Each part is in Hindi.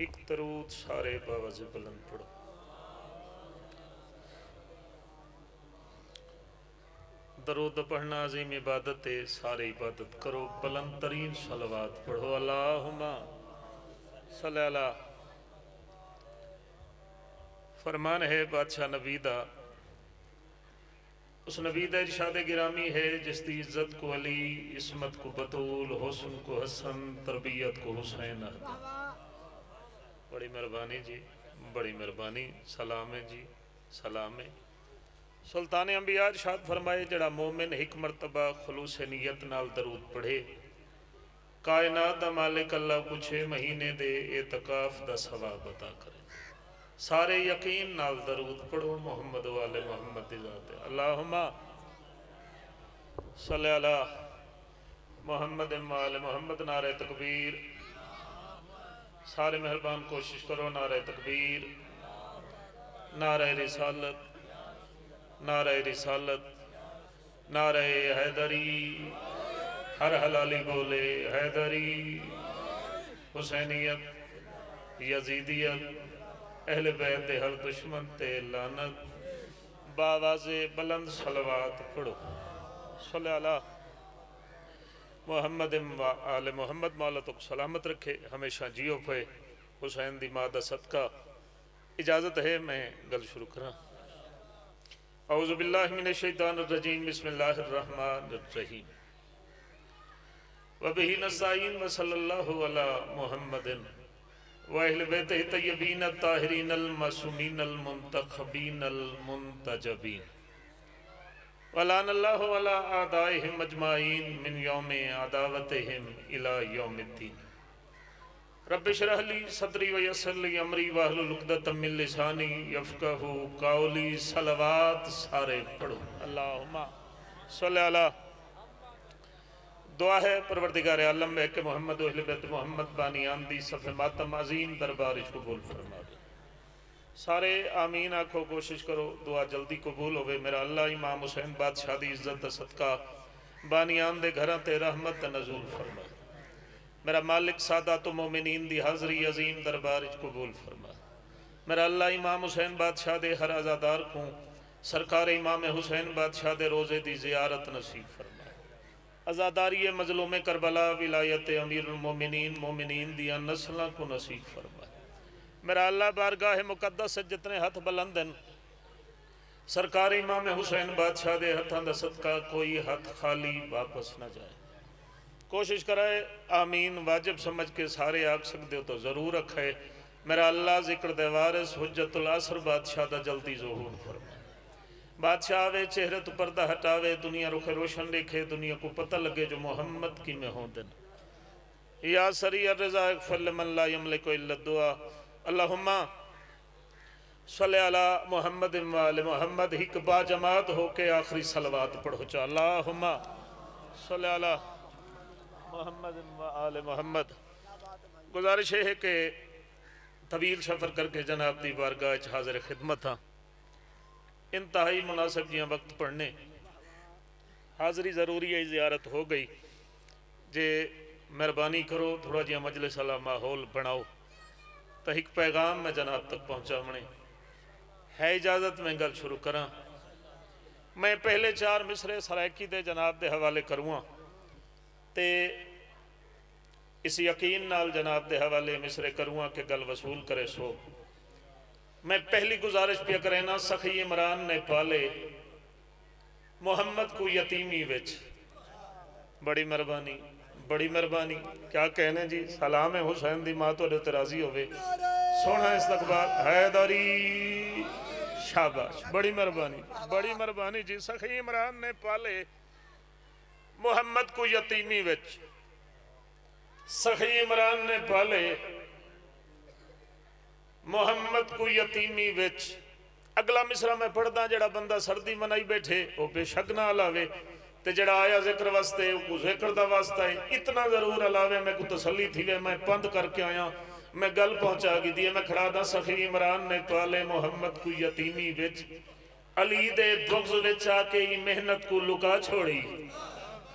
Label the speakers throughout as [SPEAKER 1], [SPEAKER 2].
[SPEAKER 1] ਇੱਕ ਤਰੂਤ ਸਾਰੇ ਬਾਵਜ਼ ਬੁਲੰਦ ਪੜੋ दरूद पढ़ना अजीम इबादत है सारे इबादत करो बुलंद तरीन सलवात पढ़ो अल्लाहुम्मा सल्ली अला फरमान है बादशाह नबी दा उस नबी दा इरशाद गिरामी है जिसकी इज्जत को अली इसमत को बतूल हुस्न को हसन तरबियत को हुसैन बड़ी मेहरबानी जी, बड़ी मेहरबानी, सलाम है जी, सलाम है। सुल्तान अंबिया इरशाद फरमाए, जड़ा मोमिन एक मरतबा खलूस नीयत नाल दरूद पढ़े। कायनात मालिक अल्लाह को महीने दे एतकाफ दा सवाब अता करे। सारे यकीन नाल दरूद पढ़ो, मोहम्मद वाले मोहम्मद दी जात अल्लाहुम्मा मोहम्मद माल मोहम्मद नारे तकबीर। सारे मेहरबान, कोशिश करो, नारे तकबीर, नारे रिसालत नारे रिसालत, नारे हैदरी, हर हलाली बोले हैदरी, हुसैनियत, यजीदियत, अहल बैत हर दुश्मन ते लानत बावाजे बुलंद सलवात पढ़ो। सल्ला मोहम्मद आल मोहम्मद मौला तो सलामत रखे हमेशा जियो पे हुसैन दी माँ का सदका इजाज़त है मैं गल शुरू करा अउज़बिल्लिमिनशैतानरजीम बसमीम वलान अल्लाहु अला आदाइहिम अजमाइन मिन यौम अदावतिहिम इला यौमिद्दीन रब शरहली सदरी वयसली अमरी वाहलुल उक़दतम मिन लिसानी यफ़क़हू कौली सलवात सारे पढ़ो अल्लाहुम्मा सल्ली अला दुआ है परवरदिगार आलम है कि मोहम्मद मोहम्मद बानी आंदी सफ़े मातम अजीम दरबार कबूल फरमा दे सारे आमीन आखो, कोशिश करो, दुआ जल्दी कबूल होवे। मेरा अल्लाह, इमाम हुसैन, बादशाह की इज़्ज़त सदका। बानियान दे घरां ते रहमत नजूल फरमा। मेरा मालिक सादा तो मोमिनीन दी हाजरी, अजीम दरबार कबूल फरमा। मेरा अल्लाह, इमाम हुसैन, बादशाह दे हर आज़ादार को सरकार इमाम हुसैन, बादशाह दे रोज़े दी जियारत नसीब फरमा। आज़ादारी मजलूम करबला, विलायत अमीर मोमिनीन मोमिनीन दिया नस्लों को नसीब फरमा। मेरा अल्लाह बारगाह मुकदस जितने हथ बुलंद सरकार इमाम हुसैन बादशाह के हथों का सदका, कोई हथ खाली वापस ना जाए। कोशिश कराए, आमीन, वाजिब समझ के सारे आख सकते हो तो ज़रूर रखे। मेरा अल्लाह ज़िक्र दे वारिस, हुज्जतुल असर बादशाह का जल्दी जहूर फरमा बादशाह आवे, चेहरे तो पर्दा हटावे, दुनिया रुखे रोशन देखे, दुनिया को पता लगे जो मोहम्मद की में हों या सरी अर्जा फल मल्ला यमले को दुआ। अल्लाहुम्मा, सल्ले अला मोहम्मद मोहम्मद हिक बा जमात होके आखिरी सलवात पढ़ो चा। अल्लाहुम्मा, सल्ले अला मोहम्मद आल मोहम्मद। गुजारिश है कि तवील सफ़र करके जनाब दी बारगाह हाजिर खिदमत हाँ। इंतहाई मुनासिब जियाँ वक्त पढ़ने। हाज़री ज़रूरी है, ज़ियारत हो गई। जे मेहरबानी करो, थोड़ा जिहा मजलिस वाला माहौल बनाओ। तो एक पैगाम मैं जनाब तक पहुँचावने है इजाज़त मैं गल शुरू करा मैं पहले चार मिसरे सरायकी दे जनाब के हवाले करूँगा तो इस यकीन नाल जनाब के हवाले मिसरे करूँगा कि गल वसूल करे सो मैं पहली गुजारिश पे करेना सखी इमरान ने पाले मोहम्मद को यतीमी बड़ी मेहरबानी बड़ी मेहरबानी क्या कहने जी सलाम है हुसैन दी माँ तो राज़ी होवे सोना इस्तकबाल हैदरी शाबाश बड़ी मेहरबानी बड़ी मेहरबानी जी सखी इमरान ने पाले मोहम्मद को यतीमी विच सखी इमरान ने पाले मुहम्मद को यतीमी विच अगला मिसरा मैं पढ़दा जड़ा बंदा सर्दी मनाई बैठे वो बेशक ना अलावे आया ज़िक्र वास्ते वो ज़िक्र दा वास्ता है। इतना ज़रूर अलावे मैं को तसली थी वे, मैं बंद करके आया। मैं गल पहुँचा की दी मैं खड़ा दा सखी इमरान ने पाले मोहम्मद को यतीमी विच, अली दे दुग्ज विच आके ही मेहनत को लुका छोड़ी।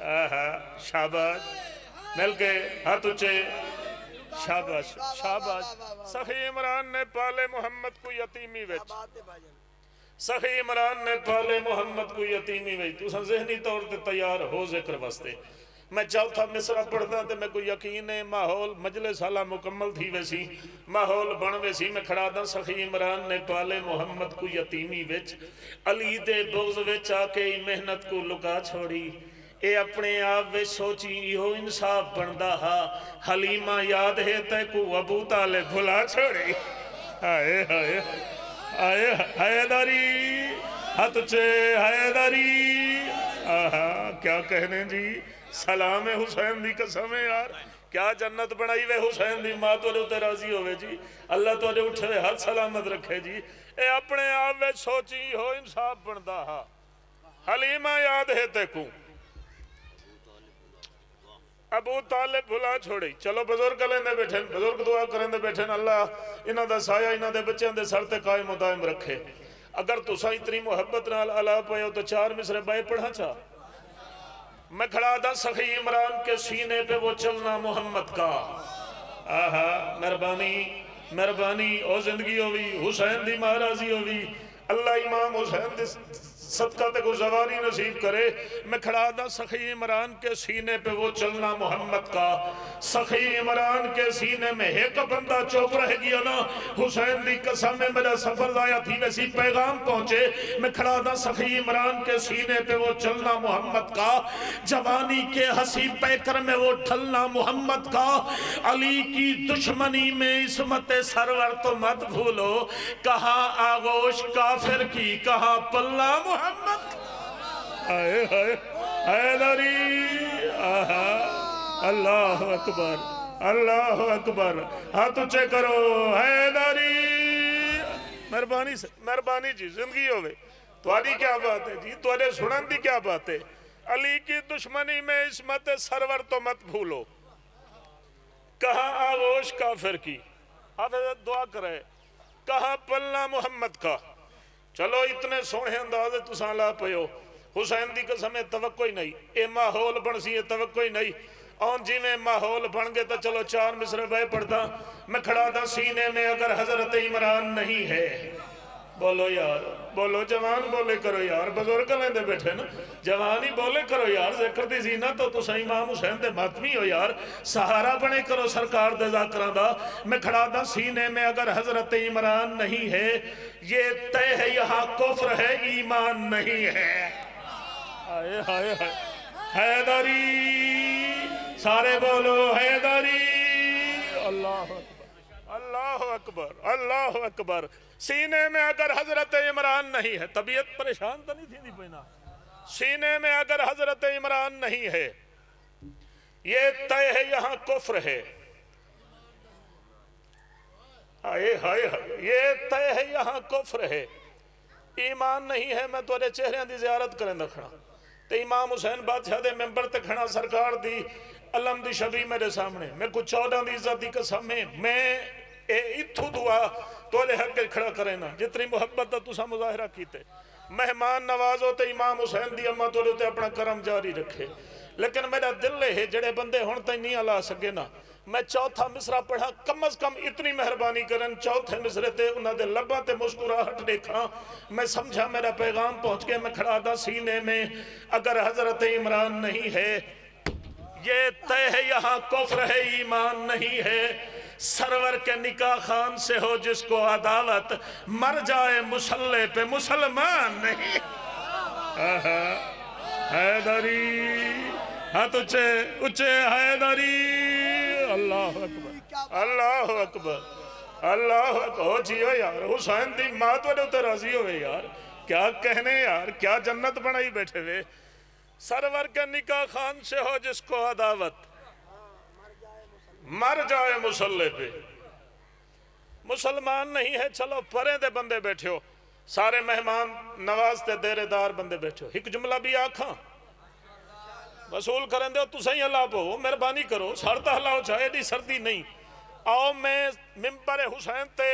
[SPEAKER 1] आहा, शाबाश। मिल के हाथ उचे। शाबाश शाबाश। सखी इमरान ने पाले मोहम्मद को यतीमी विच। सखी इमरान ने पाले मोहम्मद को यतीमी विच तुसा जहनी तौर ते तैयार हो ज़िक्र वास्ते। मैं चौथा मिसरा पढ़दा तो मैं कोई यकीन है, माहौल मजले साला मुकम्मल थी वैसी। माहौल बन वैसी, मैं खड़ा दा सखी इमरान ने पाले मोहम्मद को यतीमी विच अली दे बुग्ज विच आके मेहनत को लुका छोड़ी। ए अपने आप वे सोची इहो इंसाफ बनता हा। हलीमा याद है तैकू अबू ताले भुला छोड़ी। हाय हाय। हाय हैदरी हथ चे हैदरी क्या कहने जी? सलाम है हुसैन दी कसम है यार। क्या जन्नत बनाई वे हुसैन दी? माँ तो उत्ते राज़ी होवे जी। अल्लाह तो उठे हाथ सलामत रखे जी। ए अपने आप में सोची हो, इंसाफ बनता हा। हलीमा याद है तेकू। अबू ताले भुला छोड़ी। चलो बुज़ुर्ग लेंदे बैठे, बुज़ुर्ग दुआ करेंदे बैठे, अल्लाह, इन्हों का साया, इन्हों के बच्चों के सर ते कायम दायम रखे। अगर तुसा इतनी मुहब्बत नाल अला पाओ तो चार मिसरे बाए पढ़ा चा। मैं खड़ा था सखी इमरान के सीने पे वो चलना मोहम्मद का। आहा, मेहरबानी मेहरबानी, ओ ज़िंदगी होवी, हुसैन दी महाराजी होवी। अल्लाह इमाम हुसैन सदका ते गुजवारी नसीब करे। मैं खड़ा था सखी इमरान के सीने पे वो चलना मोहम्मद का। सखी इमरान के सीने में एक बंदा चौक रह गया ना, हुसैन दी कसम में मेरा सफ़र लाया थी, वैसी पैगाम पहुँचे। मैं खड़ा था सखी इमरान के सीने पे वो चलना मोहम्मद का। जवानी के हसी पैकर में वो ढलना मोहम्मद का। अली की दुश्मनी में इसमत सरवर तो मत भूलो। कहा आगोश काफिर की, कहा पल्ला मोहम्मद। आए हाय आए लोरी अल्लाह अकबर अल्लाह अकबर। हाथ उच्चे करो, है हैदारी मेहरबानी मेहरबानी जी, ज़िंदगी होवे। थोड़ी क्या बात है जी? तुरे सुन की क्या बात है? अली की दुश्मनी में इस मत सरवर तो मत भूलो। कहा आगोश काफिर की। आप दुआ करे। कहा पल्ला मोहम्मद का। चलो इतने सोने अंदाज तुसा ला पो हुसैन की कसम तवक्को ही नहीं। ये माहौल बन सी तवक्को ही नहीं। और जिमें माहौल बन गए तो चलो चार मिसरे बह पढ़ता मैं खड़ा था सीने में अगर हज़रत इमरान नहीं है। बोलो यार, बोलो जवान बोले करो यार, बुज़ुर्ग लेंदे बैठे ना। जवान ही बोले करो यार, ज़िक्र दी जीना तो तुस इमाम हुसैन दे मातमी हो यार। सहारा बने करो सरकार दे जाकरा दा। मैं खड़ा दा सीने में अगर हज़रत इमरान नहीं है, ये तय है यहाँ कुफ्र है, ईमान नहीं है। हाय हाय हाय। हैदरी, सारे बोलो हैदरी। अल्लाह। अल्लाह अकबर अल्लाह अकबर। सीने में अगर हज़रत इमरान नहीं है, तबीयत परेशान तो नहीं थी पहना सीने में अगर हज़रत इमरान नहीं है, ये तय है यहाँ कुफ्र है। हाय हाय ये तय है यहाँ कुफ्र है। ईमान नहीं है, मैं तेरे चेहरे की जियारत करें दखना तो इमाम हुसैन बादशाह के मैंबर ते खड़ा सरकार दी, अलम दी छवि मेरे सामने। मैं कुछ चौदह की इज़्ज़त की कसम है। मैं इथू दुआ, तोले हक खड़ा करे ना। जितनी मुहब्बत का तुसा मुजाहरा किते। मेहमान तो इमाम हुसैन दी अम्मा अपना जारी रखे। लेकिन मेरा दिल है, जड़े बंदे तक नहीं सके ना। मैं चौथा मिसरा पढ़ा, कम अज कम इतनी मेहरबानी करन, चौथे मिसरे ते उन्होंने लबा ते मुस्कुराहट देखा। मैं समझा, मेरा पैगाम पहुँच के मैं खड़ा था सीने में। अगर हज़रत इमरान नहीं है, ये तय है, यहाँ कुफ्र है, ईमान नहीं है। सरवर के निकाह खान से हो जिसको अदावत मर जाए मुसल्ले पे मुसलमान नहीं। हैदरी हाँ तुझे उचे हैदरी। अल्लाह अकबर अल्लाह अकबर, अल्लाह हो जियो यार, हुसैन दी माँ तो उत्ते राज़ी हो यार। क्या कहने यार, क्या जन्नत बनाई बैठे वे सरवर के निकाह खान से हो जिसको अदावत मर जाए मुसल्ले पे। मुसलमान नहीं है, चलो परे दे बंदे बैठे हो। सारे मेहमान नवाज़ ते देरेदार बंदे बैठे हो। एक जुमला भी आखा। वसूल करें दो तुस ही हला पो मेहरबानी करो, सर हलाओ, चाहे एडी सर्दी नहीं। आओ, मैं मिम्बर हुसैन ते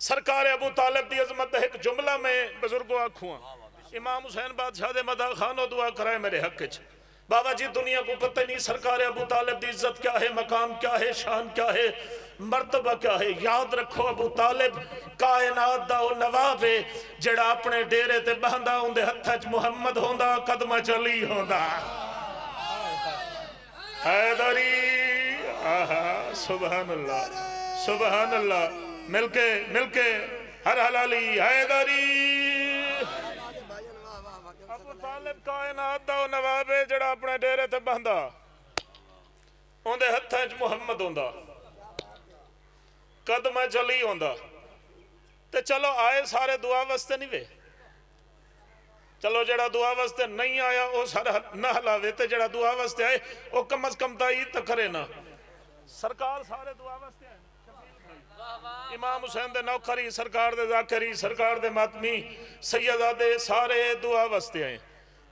[SPEAKER 1] सरकार अबू तालिब की अजमत एक जुमला में बुजुर्गो आखूँ। इमाम हुसैन बादशाह मदा खानो दुआ कराए मेरे हक च। बाबा जी, दुनिया को पता नहीं सरकार अबू तालिब की इज़्ज़त क्या है, मकाम क्या है, शान क्या है, मरतबा क्या है। याद रखो अबू तालिब, कायनात का नवाब है, जड़ा अपने डेरे ते बहंदा उनके हथ च मुहम्मद कदम चली होंदा। हैदरी, आहा अल्लाह सुबहान अल्लाह मिलके मिलके, हर हलाली, हैदरी अबू तालिब कायनात दा नवाब है जड़ा अपने डेरे ते बहंदा ਉਹਦੇ ਹੱਥਾਂ 'ਚ ਮੁਹੰਮਦ ਹੁੰਦਾ ਕਦਮਾਂ ਚਲੀ ਹੁੰਦਾ ਤੇ ਚਲੋ ਆਏ ਸਾਰੇ ਦੁਆ ਵਾਸਤੇ ਨਹੀਂ ਵੇ ਚਲੋ ਜਿਹੜਾ ਦੁਆ ਵਾਸਤੇ ਨਹੀਂ ਆਇਆ ਉਹ ਸਾਰਾ ਨਾ ਹਲਾਵੇ ਤੇ ਜਿਹੜਾ ਦੁਆ ਵਾਸਤੇ ਆਏ ਉਹ ਕਮ ਅਸ ਕਮ ਤਾਂ ਇਹ ਤਾਂ ਕਰੇ ਨਾ ਸਰਕਾਰ ਸਾਰੇ ਦੁਆ ਵਾਸਤੇ ਆਏ इमाम हुसैन दे नौकरी सरकार दे जाकरी सरकार दे मातमी सैयदादे सारे दुआ वास्ते आए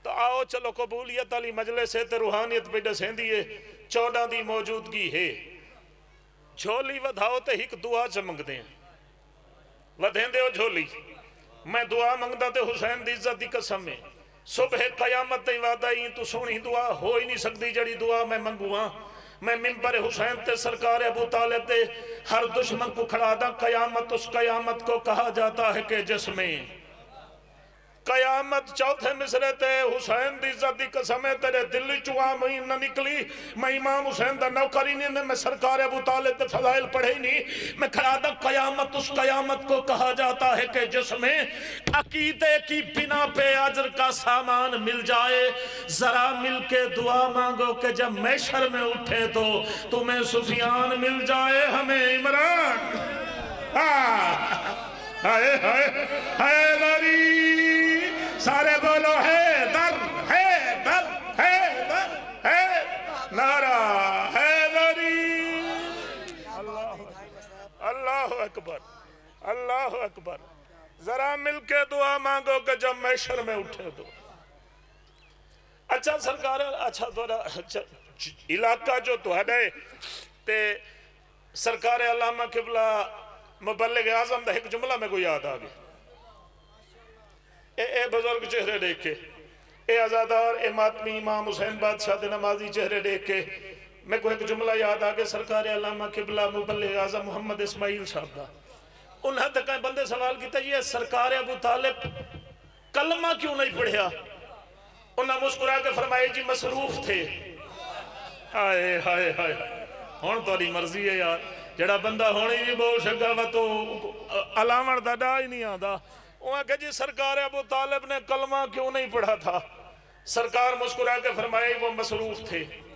[SPEAKER 1] तो आओ चलो कबूलियत वाली मजलिस है तो रूहानियत पे दसेंदी है, चौदह की मौजूदगी है। झोली वधाओ तो एक दुआ च मंगते हैं। वधेंदे हो झोली। मैं दुआ मंगदा ते हुसैन दी इज़्ज़त दी कसम है। सुबह कयामत ताईं वादा ही तू सोहनी दुआ, हो ही नहीं सकती जड़ी दुआ मैं मंगू मैं मिम्बर हुसैन ते, सरकार अबू तालिब दे हर दुश्मन को खड़ा दा, कयामत उस कयामत को कहा जाता है कि जिसमें कयामत चौथे मिसरे ते हुसैन दी इज़्ज़त दी कसम है, तेरे दिल चुआ मई न निकली। मैं इमाम हुसैन दा नौकर ही नहीं मैं सरकार अबू तालिब ते फजाइल पढ़े ही नहीं मैं खड़ा दा कयामत, उस कयामत को कहा जाता है कि जिसमें अकीदे की बिना पे अजर का सामान मिल जाए। जरा मिल के दुआ मांगो कि जब मैशर में उठे तो तुम्हें सुफियान मिल जाए हमें इमरान। हाय हाय हाय, लरी! सारे बोलो, है दर है दर है दर है नारा, है दरी अल्लाह अल्लाह अकबर अल्लाह अकबर। जरा मिलके दुआ मांगो कि जब मैशर में उठे तो। अच्छा सरकार अच्छा थोड़ा अच्छा इलाका जो थोड़े ते सरकार अलामा किबला मुबल्लिग आज़म का एक जुमला मेरे को याद आ गया। ए बुज़ुर्ग चेहरे देखे ए आजादार, ए मातमी, इमाम हुसैन बादशाह नमाजी चेहरे देखे मेरे को एक जुमला याद आ गया, सरकार अलामा किबला मुबल्ले आजा मुहम्मद इसमाइल साहब का उन्हें तो तक बंदे सवाल किया जी सरकार अबू तालिब कलमा क्यों नहीं पढ़िया? उन्हें मुस्कुरा के फरमाए जी मसरूफ थे। हाय हाय हाय हूँ थोड़ी मर्ज़ी है यार जरा बंदा हूँ ही नहीं बोल सकता वा तो अलावर दादा ही नहीं आता जी सरकार अबू तालिब ने कलमा क्यों नहीं पढ़ा था? सरकार मुस्कुरा के फरमाए वो मसरूफ थे।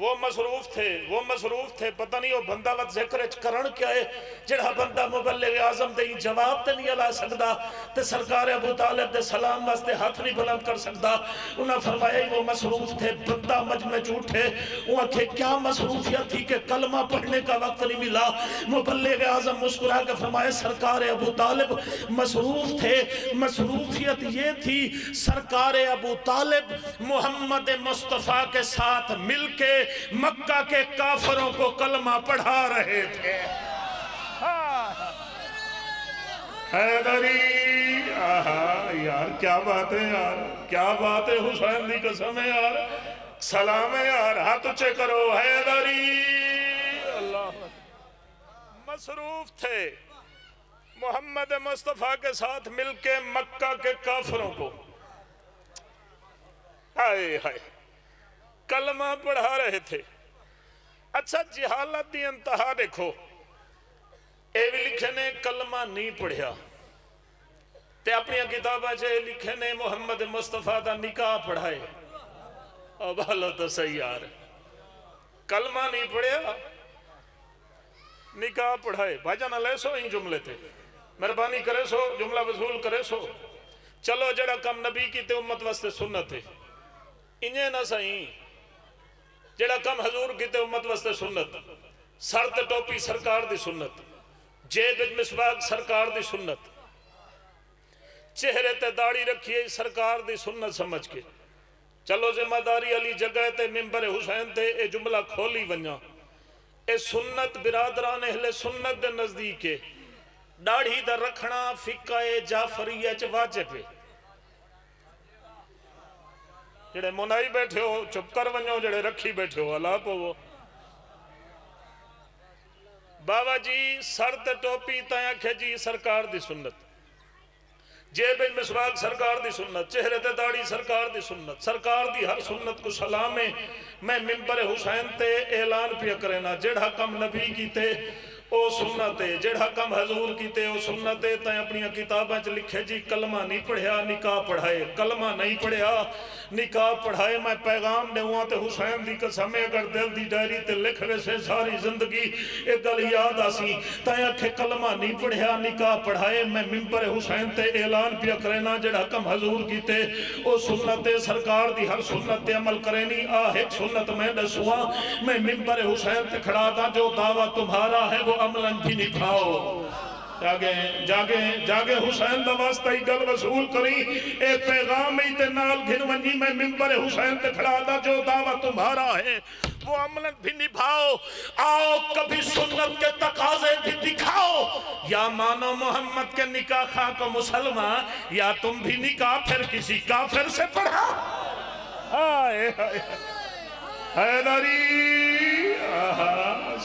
[SPEAKER 1] वो मसरूफ थे, वो मसरूफ थे, पता नहीं वो बंदा वत ज़िक्र करण क्या है? जेड़ा बंदा मुबल्लिग आज़म दे जवाब ते नहीं ला सकदा, ते सरकार अबू तालिब दे सलाम वास्ते हाथ नहीं बुलंद कर सकदा। उन्हें फरमाया वो मसरूफ थे, बंदा मजमे झूठे। वो आखे, क्या मसरूफियत थी कि कलमा पढ़ने का वक्त नहीं मिला? मुबल्लिग आज़म मुस्कुरा के फरमाए सरकार अबू तालिब मसरूफ थे। मसरूफियत ये थी, सरकार अबू तालिब मोहम्मद मुस्तफ़ा के साथ मिलके मक्का के काफरों को कलमा पढ़ा रहे थे। हैदरी यार, क्या बात है यार, क्या बात है हुसैन दी कसम है यार। सलाम है यार, हाथ ऊँचे करो, हैदरी। अल्लाह मसरूफ थे। मोहम्मद मुस्तफ़ा के साथ मिलके मक्का के काफरों को। हाय हाय। कलमा पढ़ा रहे थे। अच्छा जिहालत की इंतहा देखो। ये भी लिखे ने कलमा नहीं पढ़िया। ते अपनी किताबा च लिखे ने मुहम्मद मुस्तफ़ा का निकाह पढ़ाए। अब तो सही यार। कलमा नहीं पढ़िया, निकाह पढ़ाए। भाईजान, ले सो ही जुमले थे मेहरबानी करे सो, जुमला वसूल करे सो। चलो, जड़ा कम नबी की ते उम्मत वास्ते सुन्नत है। इन्हें ना सही। जेड़ा कम हजूर की उम्मत वास्ते सुन्नत, सर ते टोपी सरकार दी सुन्नत, जेब मिसवाक सरकार दी सुन्नत, चेहरे ते दाढ़ी रखिए सरकार दी सुन्नत समझ के। चलो ज़िम्मेदारी वाली जगह मिम्बर हुसैन ते ए जुमला खोली वना ए सुन्नत बिरादरान अहले सुन्नत दे नज़दीक है। दाढ़ी दा रखना फिका जाफरी च वाजिब है। ਜਿਹੜੇ ਮੁਨਾਈ ਬੈਠੇ ਹੋ ਚੁੱਪ ਕਰ ਵਣੋ ਜਿਹੜੇ ਰੱਖੀ ਬੈਠੇ ਹੋ ਅਲਾ ਪਵੋ ਬਾਬਾ ਜੀ ਸਰ ਤੇ ਟੋਪੀ ਤਾਂ ਆਖੇ ਜੀ ਸਰਕਾਰ ਦੀ ਸੁਨਨਤ जेब मिसवाक सरकार दी सुन्नत चेहरे ते दाढ़ी सरकार दी सुन्नत सरकार दी हर सुन्नत को सलाम है मैं मिंबर हुसैन ते ऐलान पिया करेना जेड़ा कम नबी कीते ओ सुन्नत है जेड़ा कम हजूर कीते ओ सुन्नत है तै अपनी किताबां च लिखे जी कलमा नहीं पढ़िया निकाह पढ़ाए कलमा नहीं पढ़िया निकाह पढ़ाए मैं पैगाम देऊँ ते हुसैन दी कसम अगर दिल दी डायरी ते लिख वैसे सारी ज़िंदगी एक गल याद आसी तै आखे कलमा नहीं पढ़िया निकाह पढ़ाए मैं मिंबर हुसैन ते ऐलान पिया करेना जेड़ा कम हजूर कीते ओ सुन्नत है सरकार दी हर सुन्नत ते अमल करेनी आ एक सुन्नत मैं दसुआ मैं मिंबर हुसैन ते खड़ा था जो दावा तुम्हारा है वो अमलन निभाओ। जागे जागे जागे हुसैन ही गल वसूल करी। ए पैगाम ही ते नाल घिन वंजी मैं मिंबर हुसैन ते खड़ा जो दावा तुम्हारा है, वो अमलन भी निभाओ। आओ, कभी सुन्नत के तकाजे भी दिखाओ। या मानो मोहम्मद के निकाह खा को मुसलमान, या तुम भी निकाह फिर किसी काफिर से पढ़ा। हाय हाय हैदरी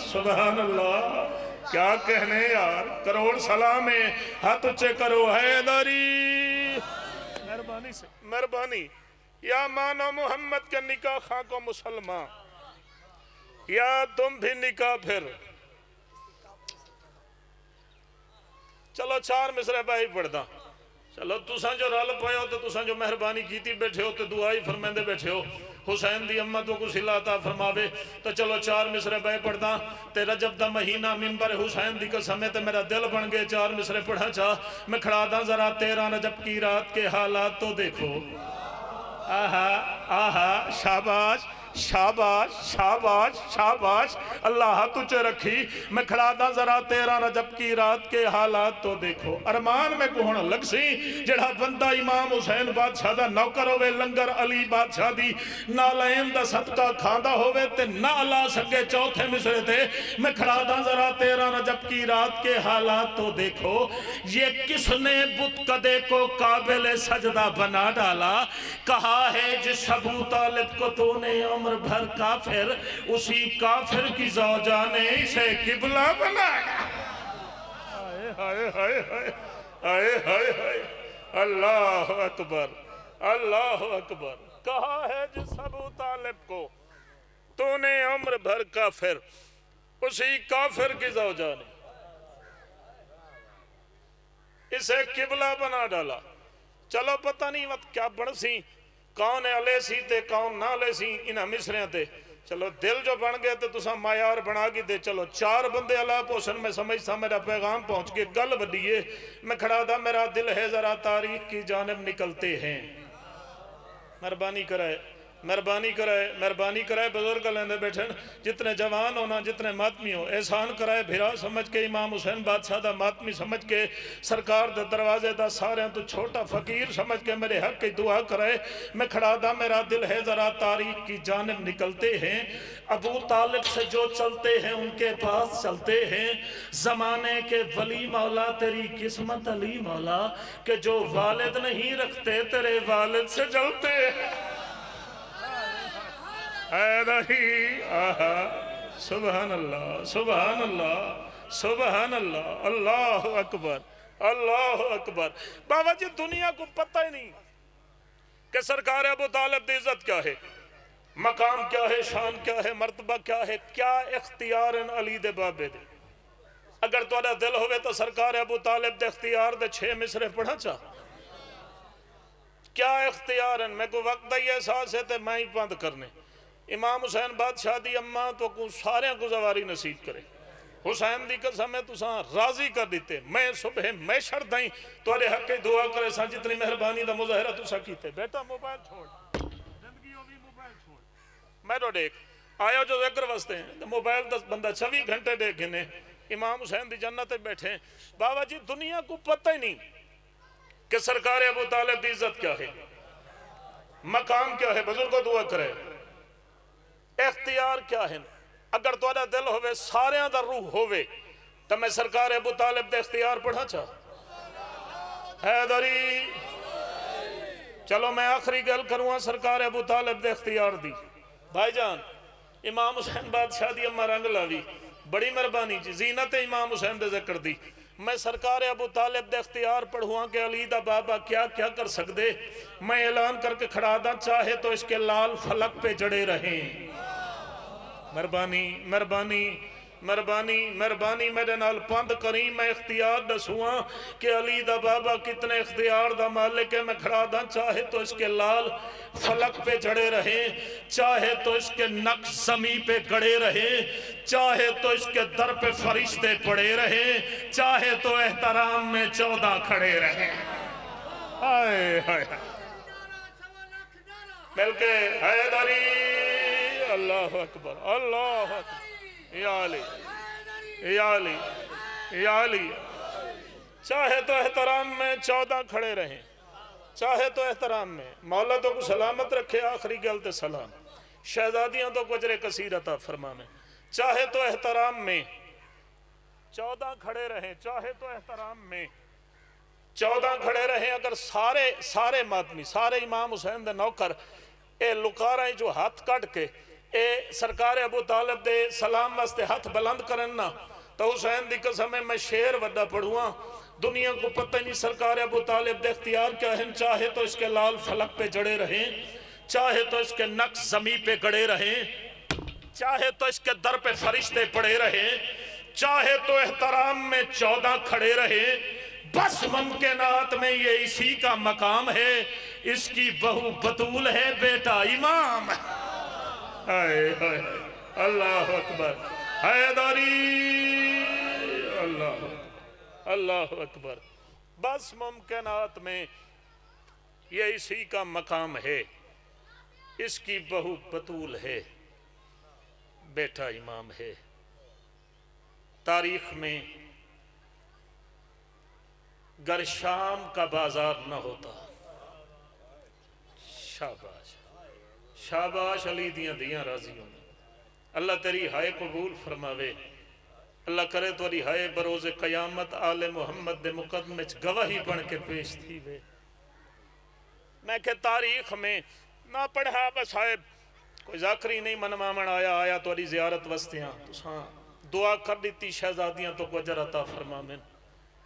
[SPEAKER 1] सुभान अल्लाह। क्या कहने यार? करोड़ सलाम है हाथ ऊँचे करो हैदरी मेहरबानी से। मेहरबानी। या मानो मोहम्मद के निकाह खा को मुसलमान। या तुम भी निकाह फिर। चलो चार मिसरे भाई पढ़दा चलो तुसा जो रल पाए तो तुसा जो मेहरबानी की बैठे हो तो दुआई फरमेंदे बैठे हो। हुसैन दी अम्मा तो कुछ हिलाता फरमावे तो चलो चार मिसरे बह पढ़दा ते रजब दा महीना मिंबर हुसैन दी कसम है ते मेरा दिल बन गए चार मिसरे पढ़ा चा मैं खड़ा दा जरा तेरा रजब की रात के हालात तो देखो आहा आहा शाबाश शाबाश शाबाश। अल्लाह तुझे रखी। मैं खड़ा दा जरा, तेरा रजब की रात के हालात तो देखो। अरमान में कोहण लग सी जेड़ा बंदा इमाम हुसैन बादशाह दा नौकर होवे, लंगर अली बादशाह दी नालैन दा सदका खांदा होवे ते ना ला सके चौथे मिसरे थे मैं खड़ा दा जरा, तेरा रजब की रात के हालात तो देखो। ये किसने बुत कदे को काबिल सजदा बना डाला? कहा है, जिस अबू तालिब को तूने उम्र भर काफिर, उसी काफिर की जौजा ने इसे किबला बनाया। अल्लाह अकबर अल्लाह अकबर। कहा है जिस अबू तालिब को? तूने उम्र भर काफिर, उसी काफिर की जौजा ने इसे किबला बना डाला। चलो पता नहीं मत क्या बन सी। कौन अले सी ते, कौन ना अले सी, इन्हें मिसरिया ते। चलो, दिल जो बन गया तो तुसा मायार बना के दे। चलो, चार बंदे अला पोषण में समझता, मेरा पैगाम पहुँच के गल वधिए मैं खड़ा था मेरा दिल है जरा तारीख की जानब निकलते हैं। मेहरबानी कराए मेहरबानी कराए मेहरबानी कराए, बुज़ुर्ग लेंदे बैठे जितने जवान होना, जितने मातमी हो, एहसान कराए भिरा समझ के, इमाम हुसैन बादशाह दा मातमी समझ के, सरकार दे दरवाजे दा सारे तो छोटा फकीर समझ के मेरे हक की दुआ कराए। मैं खड़ा दा, मेरा दिल है जरा तारीख की जानब निकलते हैं। अबू तालिब से जो चलते हैं, उनके पास चलते हैं। जमाने के वली मौला, तेरी किस्मत अली मौला, के जो वालिद नहीं रखते, तेरे वालिद से जलते हैं। सुबहान अल्लाह सुबहान अल्लाह सुबहान अल्लाह अल्लाह अकबर अल्लाह अकबर। बाबा जी, दुनिया को पता ही नहीं कि सरकार अबू तालिब की इज़्ज़त क्या है, मकाम क्या है, शान क्या है, मर्तबा क्या है, क्या इख्तियार अली दे बाबे दे। अगर थोड़ा दिल होवे तो सरकार अबू तालिब दे इख्तियार छे मिसरे पढ़ा चा। क्या इख्तियार मैं को वक्त ही एहसास है तो मैं ही बंद करने। इमाम हुसैन बादशाह दी अम्मा तो को सारे को जवारी नसीब करे। हुसैन दी कसम है, तुसा राज़ी कर दिते मैं सुबह मैं शर्त आई तुम्हारे हक की दुआ करे, सा जितनी मेहरबानी दा मुजाहरा तुसा कीते। बेटा, मोबाइल छोड़। ज़िंदगी मोबाइल छोड़। मैं तो देख आयो जो अगर वास्ते हैं तो मोबाइल दस बंदा छवी घंटे देख गिने। इमाम हुसैन दी जन्नत बैठे। बाबा जी, दुनिया को पता ही नहीं कि सरकार अबू तालिब की इज़्ज़त क्या है, मकाम क्या है। बुज़ुर्ग, दुआ करे। इख्तियार क्या है? अगर थोड़ा दिल होवे सारे दा रूह होवे तो मैं सरकार अबू तालिब दे इख्तियार पढ़ा चा। हैदरी, चलो मैं आखिरी गल करूँगा सरकार अबू तालिब दे इख्तियार दी। भाईजान, इमाम हुसैन बादशाह दी अम्मा रंग लावी, बड़ी मेहरबानी जी, जीनत इमाम हुसैन दे ज़िक्र दी। मैं सरकार अबू तालिब दे इख्तियार पढ़ुआ के अली दा बाबा क्या क्या कर सकते मैं ऐलान करके खड़ा दा, चाहे तो इसके लाल फलक पे जड़े रहें। मेहरबानी मेहरबानी मेहरबानी मेहरबानी मेरे नाल पंद करी। मैं इख्तियार दसूआ कि अली दा बाबा कितने इख्तियार दा मालिक है। मैं खड़ा दा चाहे तो इसके लाल फलक पे जड़े रहे चाहे तो इसके नक्श जमी पे गड़े रहे चाहे तो इसके दर पे फरिश्ते पड़े रहे चाहे तो एहतराम में चौदह खड़े रहे। हाय हाय मिलके हैदरी। अल्लाह अकबर अल्लाह अकबर। या अली या अली या अली। चाहे तो एहतराम में चौदह खड़े रहें, चाहे तो एहतराम में। मौला तो को सलामत रखे, आखिरी गल तो सलाम। शहजादियाँ तो गुजरे कसीरता फरमा में चाहे तो एहतराम में चौदह खड़े रहें, चाहे तो एहतराम में चौदह खड़े रहे, अगर सारे सारे मातमी सारे इमाम हुसैन नौकर, ए लुकारा जो हाथ कट के ए सरकार अबू तालब दे सलाम वास्ते हाथ बुलंद करन ना तो हुसैन दी कसम है, मैं शेर वड्डा पढ़ुआ। दुनिया को पता नहीं सरकार अबू तालिब दे इख्तियार क्या है, चाहे तो इसके लाल फलक पे जड़े रहें, चाहे तो इसके नक्श जमी पे गड़े रहें, चाहे तो इसके दर पे फरिश्ते पड़े रहे, चाहे तो एहतराम में चौदह खड़े रहे, बस मुमकिनात में ये इसी का मकाम है, इसकी बहू बतूल है बेटा इमाम। अल्लाह अकबर। हैदरी। अल्लाह। अल्लाह अकबर। बस मुमकिनात में ये इसी का मकाम है। इसकी बहु बतूल है। बेटा इमाम है। तारीख में गर शाम का बाज़ार न होता। शाबाश। शाबाश अली दिया दिया राज़ी होने अल्लाह तेरी हाय कबूल फरमावे। अल्लाह करे तोरी हाय बरोज कयामत आले मोहम्मद दे मुकदमे गवाही बन के पेश थी वे मैं के तारीख में ना पढ़ा बस साहेब, कोई जाकरी नहीं मनमावण आया आया तोरी जियारत वस्तियाँ तुसां दुआ कर दी शहजादियाँ तो को अजर अता फरमा में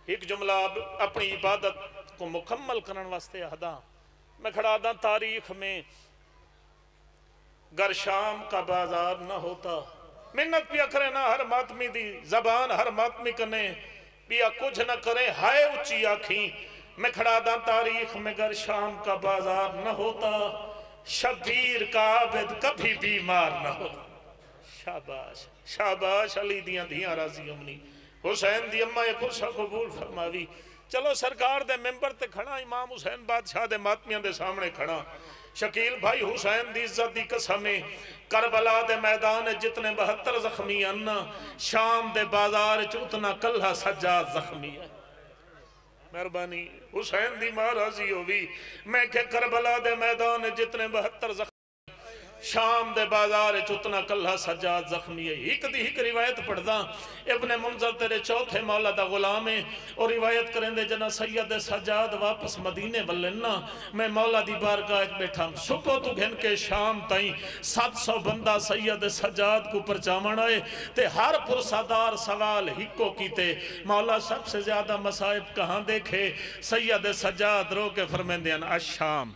[SPEAKER 1] एक जुमला अब अपनी इबादत को मुकम्मल करने वास्ते आदा मैं खड़ा दा तारीख में गर शाम का बाज़ार न होता। मिन्नत पिया करे ना हर मातमी दी, जबान हर मातमी कने पिया कुछ न करे, हाय ऊँची आखी। मैं खड़ा दा तारीख, में गर शाम का बाज़ार न होता। शबीर का आबिद कभी बीमार न हो। शाबाश शाबाश, अली दिया धिया राज़ी अमनी। हुसैन दी अम्मा ये पुरसा कबूल फरमावी। चलो सरकार दे मेंबर ते खड़ा, इमाम हुसैन बादशाह दे मातमियाँ दे सामने खड़ा। शकील भाई हुसैन की इज़्ज़त की कसम है। करबला के मैदान जितने बहत्तर जख्मी अन्न शाम के बाज़ार च उतना कला सजा जख्मी है। मेहरबानी, हुसैन दी महाराजी राज़ी होवी। मैं क्या करबला के मैदान जितने बहत्तर जख्मी शाम दे बाज़ार उतना कल्हा सज्जाद जख्मी है। एक दी एक रिवायत पढ़दा, इब्ने मुंजर तेरे चौथे मौला दा गुलाम है। और रिवायत करेंदे, जना सैयद सज्जाद वापस मदीने वल्ले ना, मैं मौला दी बारगाह बैठा सुबह तो घिन के शाम ताई 700 बंदा सैयद सजाद को परचावण आए, ते हर पुरसादार सवाल हिको कीते। मौला सबसे ज़्यादा मसाइब कहाँ देखे? सैयद सजाद रो के फरमेंदे अशाम।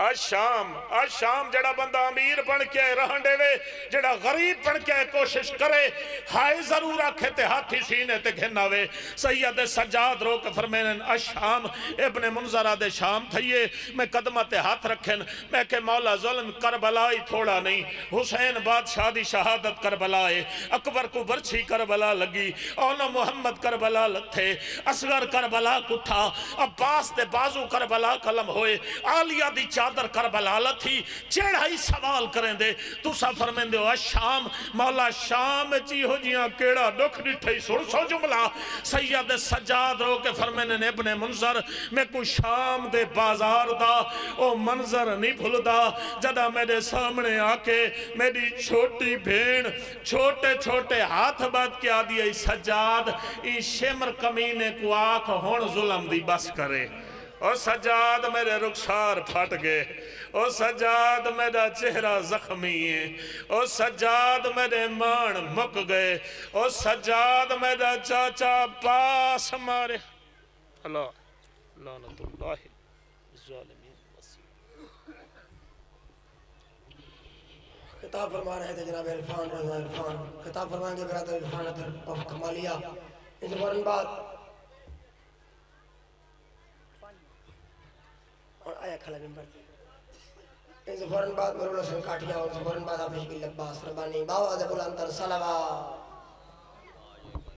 [SPEAKER 1] आज शाम आज शाम जड़ा बंदा अमीर बन के रहन देवे, जड़ा गरीब बन के कोशिश करे, हाय ज़रूर आखे ते हाथी सीने ते घिनावे सैयद सज्जाद रोक फरमेन आज शाम, इब्ने मुनजरा दे शाम थइए मैं कदम ते हाथ रखन। मैं के मौला जुल्म करबला ही थोड़ा नहीं, हुसैन बादशाह दी शहादत करबला है अकबर को बरछी करबला लगी औना मोहम्मद करबला लथे, असगर करबला कुठा, अब्बास दे बाजू करबला कलम होए, आलिया दी चादर करबला लथी जेड़ा ही सवाल करें दे, तुसा फरमेंदे हो शाम, मौला शाम ची हो जिया केड़ा दुख डिठे सुन सो जुमला। सैयद सज्जाद रो के फरमेने ने इब्ने मुंजर मैं को शाम दे बाज़ार दा, ओ मंजर नहीं भूलदा, जदा मेरे सामने आके मेरी छोटी भेण छोटे छोटे हाथ बात के आ दिए सज्जाद, ई शेमर कमीने को आख हुन जुल्म दी बस करे। ओ सजाद मेरे रुखसार फट गए। ओ सजाद मेरा चेहरा जख्मी है। ओ सजाद मेरे मान मुक गए। ओ सजाद मेरा चाचा पास मारे। अल्लाह, लानतुल्लाह ज़ालिमीन।
[SPEAKER 2] खिताब फरमा रहे थे जनाब इरफान इरफान। फरमाएँगे बरदर इरफान कमालिया। इस फ़ौरन और आया खला मेंबर इन फ़ौरन बाद मरुल हसन काठिया और फ़ौरन बाद हाफिज बिल अब्बास रबानी बाबा बुलंद, सलावा।